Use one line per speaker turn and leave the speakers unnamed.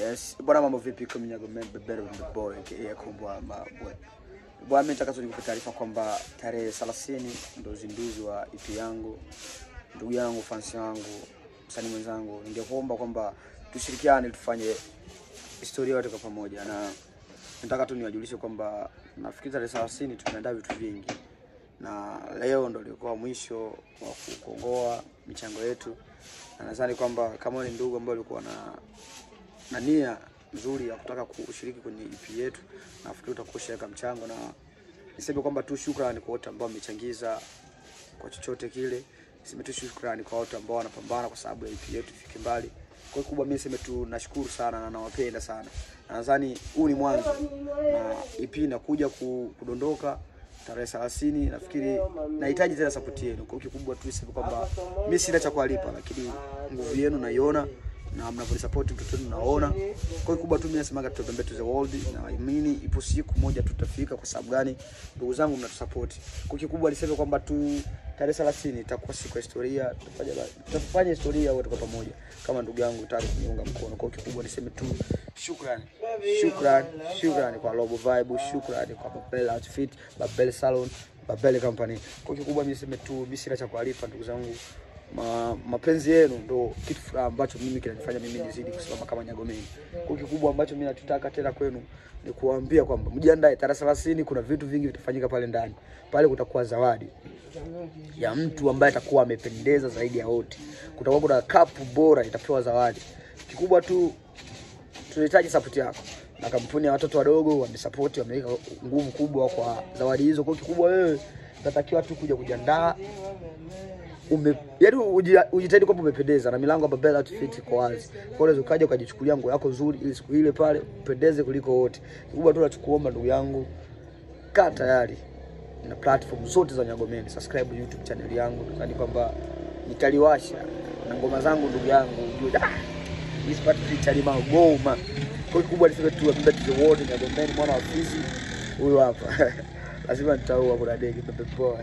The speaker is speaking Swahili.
Yes, bwana mambo vipi kama nyago member better than the boy aka kumbwa ma boy. Bwana mimi nataka nikupe taarifa kwamba tarehe 30 ndio uzinduzi wa EP yangu. Ndugu yangu, fans yangu, msanii mwenzangu, ningekuomba kwamba tushirikiane tufanye historia yote kwa pamoja na nataka tu niwajulishe kwamba nafikiri tarehe 30 tumeandaa vitu vingi na leo ndo ilikuwa mwisho wa kukongoa michango yetu, na nadhani kwamba kama ni ndugu ambao walikuwa na na nia nzuri ya kutaka kushiriki kwenye EP yetu, nafikiri utakuwa ushaweka mchango, na niseme kwamba tu shukrani kwa wote ambao wamechangiza kwa chochote kile. Niseme tu shukrani kwa wote ambao wanapambana kwa sababu ya EP yetu ifike mbali. Kwa kubwa, mimi niseme tu nashukuru sana na nawapenda sana, na nadhani huu ni mwanzo na EP inakuja kudondoka tarehe 30 nafikiri nahitaji tena support yenu. Kwa kikubwa tu niseme kwamba mimi sina cha kuwalipa, lakini nguvu yenu naiona na mnavyosupport mtoto wenu naona. Kwa kubwa tu mimi nasemaga tutembee to the world, na imani ipo siku moja tutafika. Kwa sababu gani? Ndugu zangu, mnatusupport. Kwa kikubwa niseme kwamba tu tarehe 30 itakuwa siku ya historia, tutafanya tutafanya historia wote kwa pamoja, kama ndugu yangu tayari kuniunga mkono. Kwa kikubwa niseme tu shukrani, shukrani, shukrani kwa Robo Vibe, shukrani kwa Babel Outfit, Babel Salon, Babel Company. Kwa kikubwa mimi niseme tu mimi sina cha kuwalipa ndugu zangu ma, mapenzi yenu ndo kitu ambacho mimi kinanifanya mimi nizidi kusimama kama Nyagomeni. Kwa kikubwa ambacho mimi natutaka tena kwenu ni kuwaambia kwamba mjiandae, tarehe thelathini kuna vitu vingi vitafanyika pale ndani. Pale kutakuwa zawadi ya mtu ambaye atakuwa amependeza zaidi ya wote. Kutakuwa kuna kapu bora itapewa zawadi. Kikubwa tu tunahitaji support yako na kampuni ya watoto wadogo wamesapoti, wameweka nguvu kubwa kwa zawadi hizo. Kwa kikubwa wewe unatakiwa tu kuja kujiandaa ume yani ujitahidi kwamba umependeza na milango ya Babel Outfit iko wazi. Kwa hiyo ukaja ukajichukulia nguo yako nzuri ili siku ile pale upendeze kuliko wote. Kikubwa tu nachokuomba ndugu yangu, kaa tayari na platform zote za Nyagomeni, subscribe YouTube channel yangu, tukani kwamba nitaliwasha na ngoma zangu ndugu yangu, ujue ah, hizi ni feature magoma. Kwa hiyo kubwa niseme tu Babel to wote Nyagomeni mwana wa Fizi huyu hapa lazima nitaua kuna dege pepe poa.